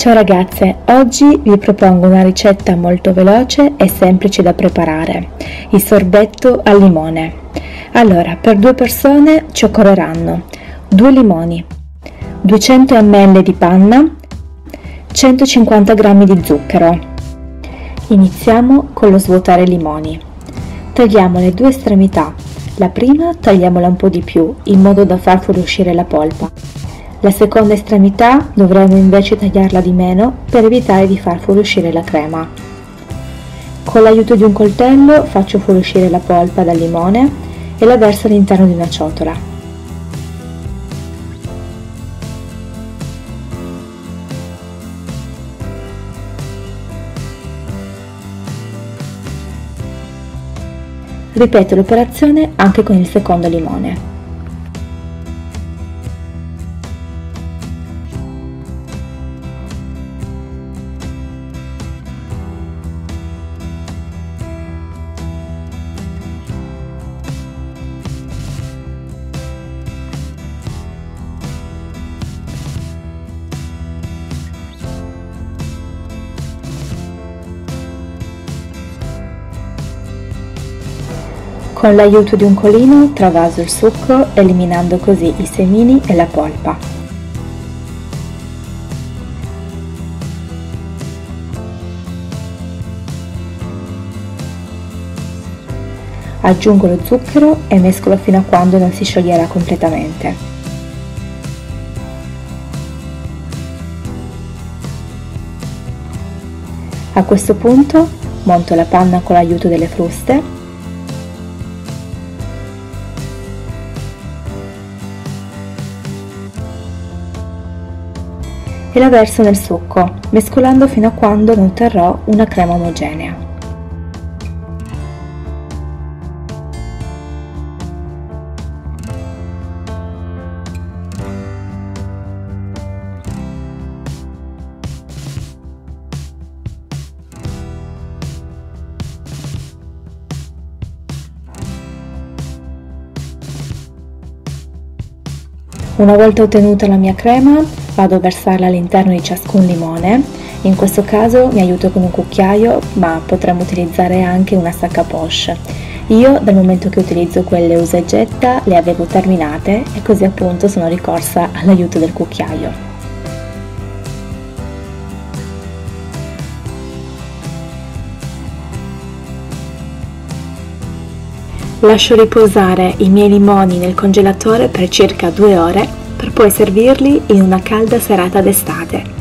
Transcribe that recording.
Ciao ragazze, oggi vi propongo una ricetta molto veloce e semplice da preparare, il sorbetto al limone. Allora, per due persone ci occorreranno due limoni, 200 ml di panna, 150 g di zucchero. Iniziamo con lo svuotare i limoni. Tagliamo le due estremità. La prima tagliamola un po' di più, in modo da far fuoriuscire la polpa. La seconda estremità dovremo invece tagliarla di meno per evitare di far fuoriuscire la crema. Con l'aiuto di un coltello faccio fuoriuscire la polpa dal limone e la verso all'interno di una ciotola. Ripeto l'operazione anche con il secondo limone. Con l'aiuto di un colino travaso il succo eliminando così i semini e la polpa. Aggiungo lo zucchero e mescolo fino a quando non si scioglierà completamente. A questo punto monto la panna con l'aiuto delle fruste e la verso nel succo, mescolando fino a quando non otterrò una crema omogenea. Una volta ottenuta la mia crema, vado a versarla all'interno di ciascun limone, in questo caso mi aiuto con un cucchiaio, ma potremmo utilizzare anche una sacca poche. Io, dal momento che utilizzo quelle usa le avevo terminate e così appunto sono ricorsa all'aiuto del cucchiaio. Lascio riposare i miei limoni nel congelatore per circa due ore per poi servirli in una calda serata d'estate.